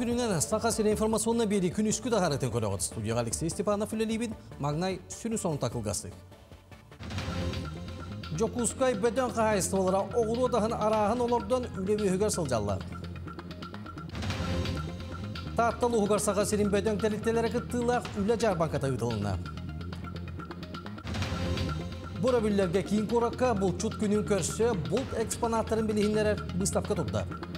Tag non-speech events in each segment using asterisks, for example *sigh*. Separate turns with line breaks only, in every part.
күніңен Сақа сені информационна бері күн үскі дағарытын көрі ғыд. Студияға Алексей Степанов үлелейбін, мағнай сүні соң тақылғасы. Жокускай бөден қағайыстылыра оғылу дағын арағын олардан үлеме үгер сылжалла. Таттылы ұғар Сақа сенің бөден тәліктелері күттілақ үлі жарбанката үтіліна. Бұра бүллерге кейін қораққа бұл чут күнін көрші бұлт экспонаттарын білігіндері бұставқа тұпты.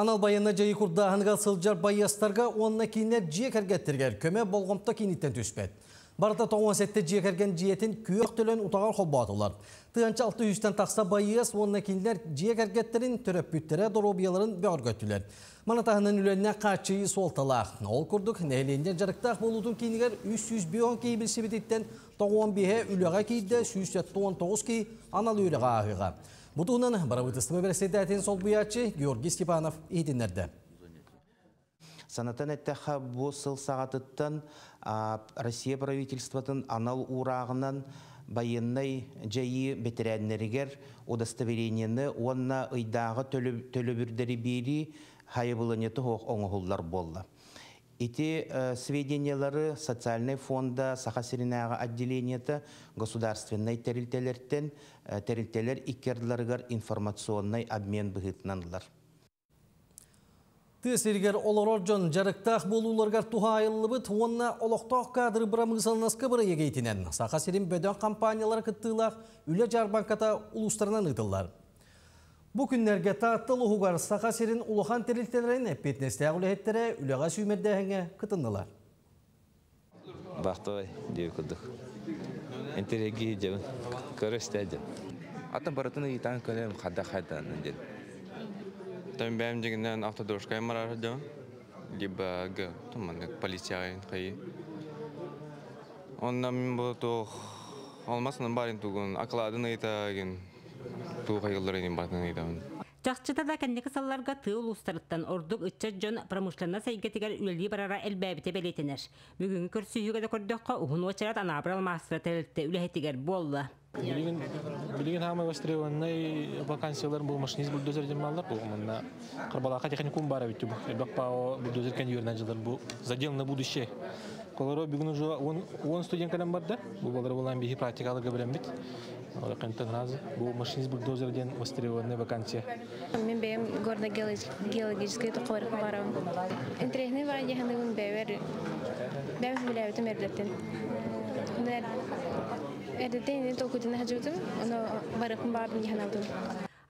Анал байына жайы құрдағынға сылжар байастарға онына кейінер жие кәргеттергер көме болғымта кейінеттен түспет. Барыта тоғын сәтті жие кәрген жиетін күйек төлін ұтаған қол батылар. Тығанчы алты үстен тақса байыз онына кейінер жие кәргеттерін түріп бүттері доробияларын бәғыр көттілер. Мана тағының үленіне қачыйы солталақ. Ол күрдік нәйленден жарықтақ болудың кейінігер 300 кей білсі бітеттен 95 үліға кейді 179 кей анал үліға. Бұтуынан барабытыстымы берседәтін сол бұячы Георгий Степанов едінерді.
Санатан әттәхі бұл сыл сағатыттан Россия правительствотын анал урағынан байыннай жайы бетерәннерігер удостоверениені онна ұйдағы төлөбірдері бері хайыбылынеті оңығылар болды. Эти э, сведениялары социальный фонда Сахасиринага отделениеті государственный терилтелерттен э, терилтелер иккерділерігер информационный обмен бұғытнанылар.
Тесергер олорор жон жарықтақ болуларгар тухайылы бұт, онна олықтақ кадры бұрамығысалнаскы бұры егейтінен. Сахасирин бөден компаниялар күттілақ үлі жарбанката ұлыстарынан ұтылар. Бұ күннерге тағыттыл ұғығар сақа серін ұлыған терілтелерін әппетнесті әғілеттері үліға сүймердәңе күтіндылар.
Бақтығай дейі күдік. Интереги жауын, көрісті әдім.
Атын барытыны итан көлем қадда қайдан дед.
Там бәм дегеннен автодорожкай марар жауын. Либо г, туман, полицияйын қайы. Мен бұл тұқ алмасының барин тұғын, ақладын батын
Жақчыта да кәндекі салларға тыыл ұстарыттан ордық үтчі жон промышлана сайгетігер үлі барара әлбәбіте белетенер. Бүгінгі көрсүйігі да көрдіққа ұғын очарат анабрал мастыра тәрілтті үләхетігер болла.
Билигин хамы востребованный вакансиялар бұл машинист бульдозер мына қарбалақа техникум бара бұл. Бульдозер юрнан жылдар бұл задел на будущее. Колоро бүгін уже 10 студент кадам бар да. Бұл балар болан бихи практикаларга белем бит. Олакантан разы. Бұл машинист бульдозер ден востребованный вакансия.
Мен бем горно геологический тоқор барам. Интересный бар яханы гун бевер. Бем билебетим эрлеттен. Нер Эдетен бардым яханалдым.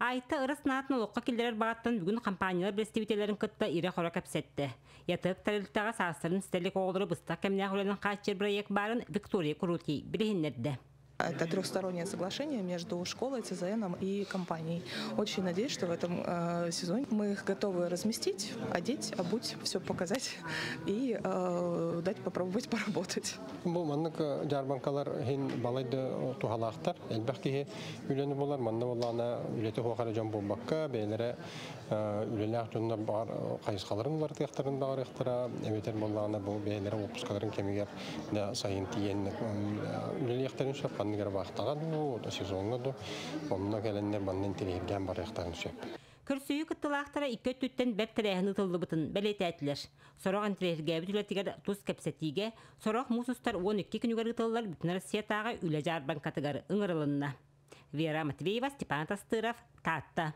Айта ырыс наатын олыққа келдерер бағаттан бүгін компаниялар брестивителерін кытта ире қора кәпсетті. Ятық тарилтаға састырын стелек оғылыры бұстақ кәміне құлының қачыр проект барын Виктория Крути білігіндерді.
Это трехстороннее соглашение между школой, ЦЗН и компанией. Очень надеюсь, что в этом э, сезоне мы их готовы разместить, одеть, обуть, все показать и э, дать попробовать поработать. *laughs*
Бұл маннык жарбанкалар хин балайды тухалақтар. Әлбәқки үйленіп болар, манны болана үйлеті хоқары жан болмаққа, бәйлері үлеләк жонна бар қайысқаларын бар тияқтарын бар яқтыра, әметер болағына бұл бәйлері опускаларын кемегер да сайын тиен үлелектарын шапқан нигер Бахтага ду, да сезонга ду, онна келеннер баннан телегерген бар яктагын сөп.
Көрсүйі күттілақтара икі түттен бәр тірәхіні тылды бұтын бәлет әтілер. Сорок антірерге бүтілетігер тұз кәпсетіге, сорок мұсыстар 12 күнігер ұтылылар бүтін Россиятаға үлі жарбан катығар ыңырылынна. Вера Матвеева, Степан Тастыров, Татта.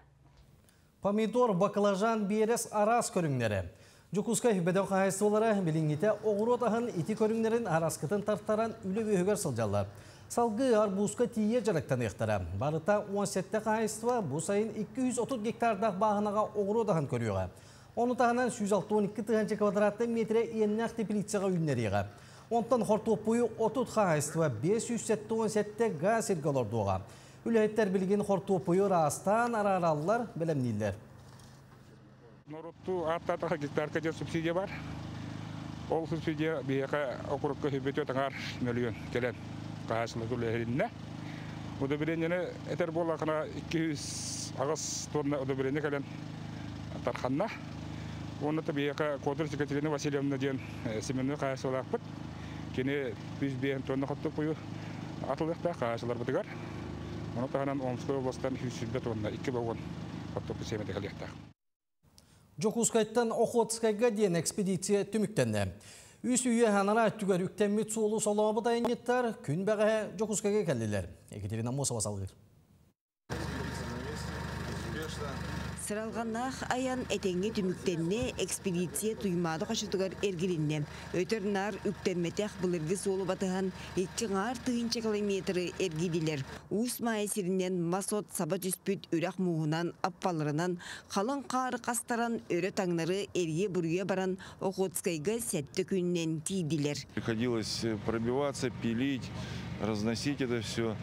Помидор, баклажан, берес, арас көріңнері. Жукускай беден қағайсылары білінгіте оғыру отағын ити көріңнерін араскытын тарттаран үлі өйігер сылжалар. Салғы арбузка тие жарықтан еқтара. Барыта 17 қайыстыва бұл сайын 230 гектардақ бағынаға оғыру дағын көріуға. Оны тағынан 162 тұғанчы квадратты метре еннақ теплицаға үйіннеріға. Онтан қортуып бұйы 30 қайыстыва 517 газ сергалордуға. Үләйттер білген қортуып бұйы растан араралылар білімнейлер.
Норотту аттатыға гектарка жер субсидия бар. Ол субсидия бияқа окурукка хүббеті таңар миллион қағасылы күлерінне. Удобрениені этер бола қана 200 ағыз тонна удобрение кәлен тарханна. Оны та бияқа Кодыр Екатерина Васильевна ден семенный қағасы олақ бұд. Кені 100 бейін тонна қотты қойы атылықта қағасылар бұдығар. Оны тағынан Омской областан 100 тонна 2 бағын потопы семеде калектах.
Жокускайттан Охотскайга дейін экспедиция түміктенді. Үс үйе ханара түгер үктеммит суолу солабы дайынеттар күн бәғі Жокускайга кәлділер. Екатерина Мосова салғыр.
Сыралғаннақ аян әтеңге түміктенне экспедиция туймады қашытығар әргелінне. Өтірнар үктемметек бұлырғы солы батыған 2 тыгынча километры әргелілер. Ус майсерінен масот саба түспүт үрақ мұғынан аппаларынан қалың қары қастаран өрі таңнары әрге бұрге баран Охотскайға сәтті күннен тейділер.
Приходилось пробиваться, пилить, разносить это все.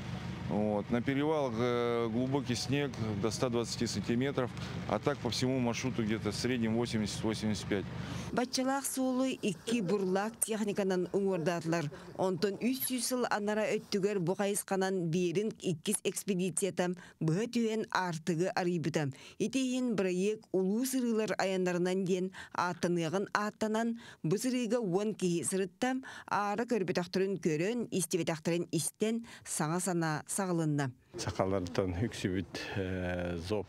Вот. На перевалах э, глубокий снег до 120 сантиметров, а так по всему маршруту где-то в среднем 80-85.
Батчалақ солы икки бурлак техниканан уңордатлар. Онтон 300 сыл анара өттүгер бұқайысқанан берін иккис экспедициятам бұғы түйен артығы арыйбытам. Итейін проект улуу сырылар аяндарынан ден аттанығын аттанан бұ сырыға он кейі сырыттам ары көрбетақтырын көрін, истебетақтырын истен саңа сана сағылынна.
Сақалардан үксібіт зоп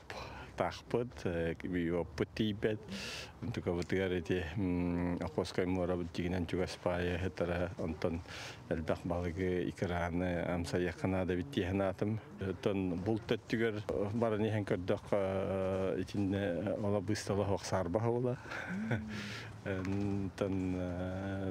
тахпыт, опыт тейбет. Тука бутыгар эти Охоскай мора бутигинен чугаспая хетара онтон элбах балыгы икраны амса якына да биттиһенатым. Тон бултаттыгар бараны хен көрдөх итинне ола быстала хоксарба хола. Тон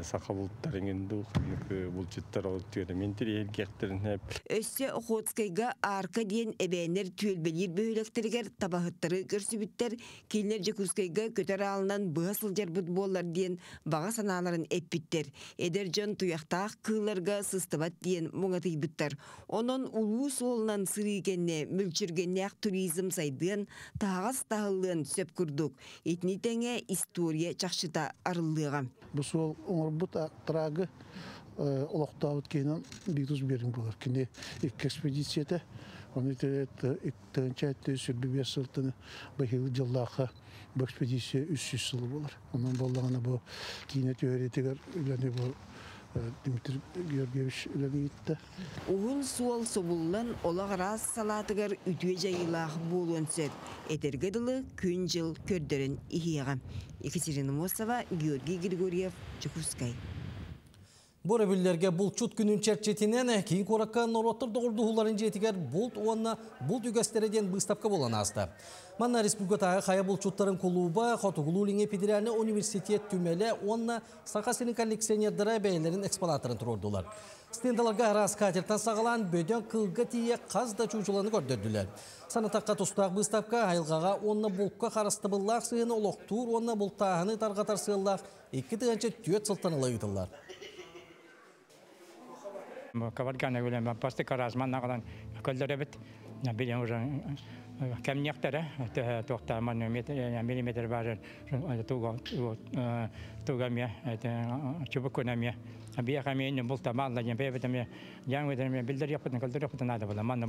сақабылттарыңын дух булчыттар ол түйені мен тирейін кектерін хеп.
Өссе Охотскайга арка дейін әбәнер түйелбелер бөйлектергер табахыттары көрсүбіттер кейлер Жекускайга көтер алынан бұғасыл жар болар дейін баға саналарын әппіттер. Эдер жон туяқтақ кыларга сыстыбат дейін мұңатыйбыттар. Онын улуу солынан сырыгенне мүлчіргенне туризм сайдыын тағас тағылын сөп күрдік. Етнитеңе история чақшыта арылыға.
Бұл сол оңырбыт ақтырағы олықтауыт кейінен бигдус берін болар. Кіне екі экспедицияда оны тәнчә әтті сүрбі бес сылтыны бахилы жыллақы бұл экспедиция 300 сылы болар. Онан болағына бұл кейіне түйеретігер үләне бұл Дмитрий Георгиевич етті.
Уғын суол собуллан олақ рас салатыгар үтуе жайылақ болуын сөп. Этергеділі күн жыл көрдерін. Екатерина Мосова, Георгий Григорьев, Чекускай.
Бора бүллерге бұл чут күнін чәрчетінен кейін қораққа нороттыр доғырдығыларын жетігер бұлт оңна бұлт үгестереден бұстапқа болан асты. Манна республикатағы қая бұл чуттарын құлуба Хотуғылулинге федеральный университет түмелі онна сақасының коллекционердері бәйлерін экспонаттарын тұрордылар. Стендаларға арас катертан сағалан бөден қылға тие қазда чучуланы көрдірділер. Санатаққа тұстақ бұстапқа айылғаға онна бұллақ сыйыны олықтур, онна бұлттағыны тарғатар сыйлақ, екі тігінші түйет сылтанылы ұйтылар.
Каваргана үлем пасты каразман уже миллиметр бар туга туга ме чубук көне бия камен бул тамалла жем бебе теме яң ведер ме билдер була манна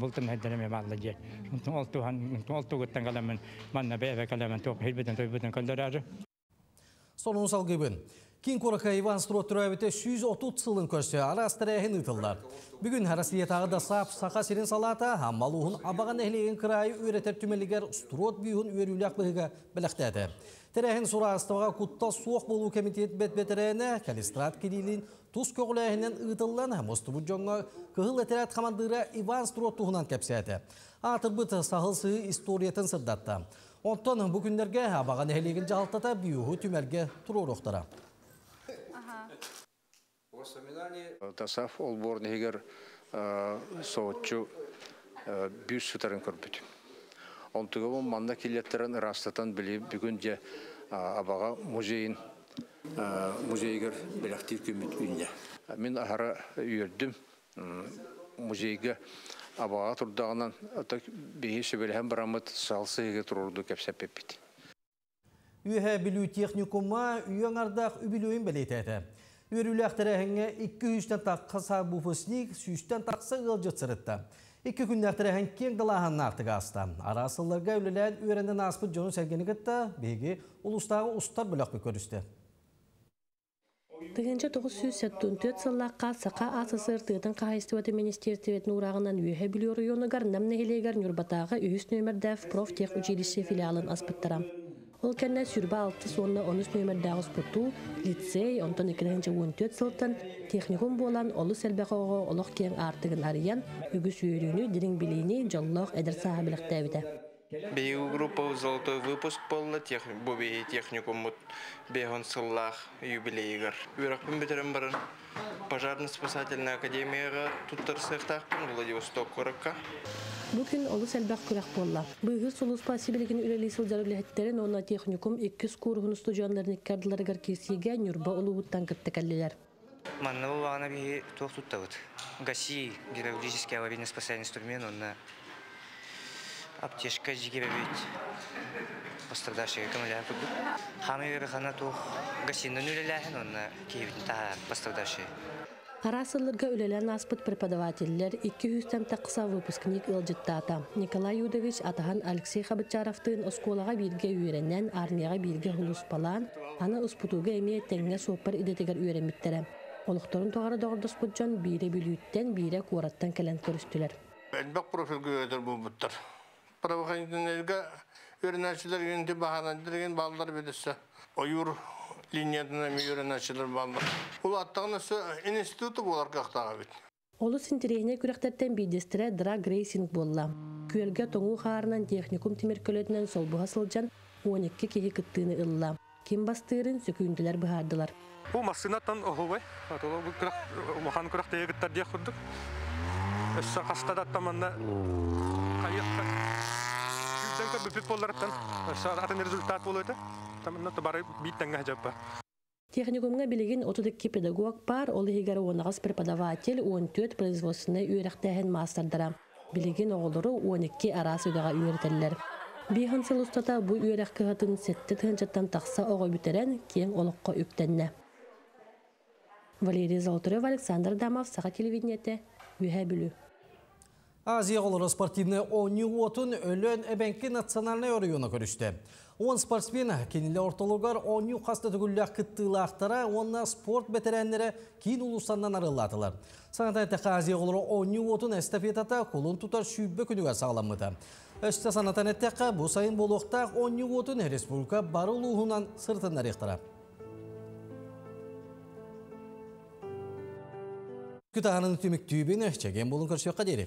ол тухан ол тугуттан каламын манна бебе каламын хилбетен
Сонун салгыбын. Кин Корака Иван Стротуравите 130 сылын көрсе арастырайын ұтылар. Бүгін Харасия тағы да сап сақа сирен салата, хаммалуғын абаған әхлеген кырайы өретер түмелігер Строт бүйін өрілік бұғыға біліқтәді. Тәрәхін сұра астыға құтта суық болу комитет бет-бетерәне Калистрат Кирилин тұз көғіләйінен ұтылан мұстыбы жоңға кығыл әтерәт Иван Строт тұғынан кәпсәді. Атыр бұт сағыл историятын сырдатты. Онтан бүгіндерге абаған әхлеген жағалтата бүйіғі түмерге тұрор оқтара.
Тасаф ол борнегер соотчу бюс сутарын көрбүт. Онтуга ол манда килеттерин растатан били бүгүн же абага музейин музейгер белактив көмүт үйүнө. Мен ахара үйөрдүм музейге абага турдагынан бейи сөбелем барамыт салсыйга турурду кепсеппит.
Үйе білүү техникума үйеңардақ үбілуін білететі. Үріләқтірәхіңе 200-тен таққа сабу фосник, 100-тен тақса ғылжыт сырытты. Екі күндәқтірәхін кең дылағын артық асты. Арасыларға үлілән үйренден аспыт жону сәргені күтті, беге ұлыстағы ұстар бүліқ көрісті.
Тыгынча 974 сыллаққа сақа асысыр тыытын қағайстываты министерстветін урағынан үйе білер районығар намнегелегер Нюрбатағы үйіс нөмірдәв профтех училище филиалын аспыттарам. Ол кәнне сүрбі алты сонны 13 нөмірдәғы спорту, лицей, онтон 214 сылтын, техникум болан олы сәлбәқоғы олық кен артығын ариян, үгіс үйріні дирин білейні жоллық әдір саға.
Бейу группа «Золотой выпуск» полла тех, буби техникум вот бегон сыллах юбилейгар. Үрақпын бітерім барын пожарно-спасательная академияға туттар сықтақпын Владивосток қорыққа.
Бүгін олы сәлбәқ күрәк болла. Бұйғыр солу спасибелігін үлелі сылжар үләхеттерін онна техникум 200 курғын студионларын иккардыларыгар кесиге нүрба олуғыттан кіртті кәллелер.
Манна ана би тох тут вот. Гаси гидравлический аварийно спасательный инструмент, он на аптешка жиге бит. Пострадавшие камаля тут. Хамы хана тох гасиннан үлеләһен, он на киевин та пострадавшие.
Арасылырга үлелен аспыт преподавательлер 200-тен тақса выпускник ылжыттата. Николай Юдович атахан Алексей Хабычаровтын осколаға бирге үйренен армияға бирге хулуспалан, аны успутуга эме теңге сопар идетегер үйренмиттері. Олықтарын тоғары доғырдыс бұджан бире бүлүйттен, бире куараттан кәлен көрістілер.
Әлбәк профилге өтір бұл бұттар. Правоохранительныйға үйренәшілер үйренті бағанандырген балдар бедісі. Ойыр линиятына ми үйренәшілер балдар. Бұл аттағын өсі институты болар қақтаға бит.
Олы синтерейне күрәктәртен бидестіре драг рейсинг болла. Күелге тоңу харынан техникум тимеркөлетінен сол бұға сылжан 12 кеге кыттыны ылла. Ким бастырын сөкүйінділер бұхардылар.
Бұл машинаттан күрәк, махан күрәк тегіттер дек құрдық. Өссі қастадаттаманна қайыққа. Күлден көр бүпіп боларыптан. Өссі атын результат бол өті. Таманна бары биттенге жаппа.
Техникумга билигин 32 педагог бар, ол егер онағыз преподаватель 14 производственный үйрәқтәһен мастардара. Билигин оғылыры 12 арасы үдіға үйретелер. Бихан сылыстата бу үйрәк кығатын сетті тығынчаттан тақса оғы бүтерен кең олыққа үктенне. Валерий Золотарев, Александр Дамов, Саха телевидениеті, бүлі.
Азия қолыры спортивны оңы отын өлін әбәнкі национальный орыуына көрішті. Он спортсмен кенілі орталығар оңы қасты түгілләқ кіттілақтара, онна спорт бетерәнлері кейін ұлысаннан арылатылар. Саңатай тәқі Азия қолыры оңы отын эстафетата қолын тұтар шүйбі күніге сағаламыды. Өсті санатан әттәқі бұл сайын болуқтақ оңы республика бары ұлығынан сыртындар ектіра. Күтағанын түмік түйбені чеген болын көрсеуққа дейірі.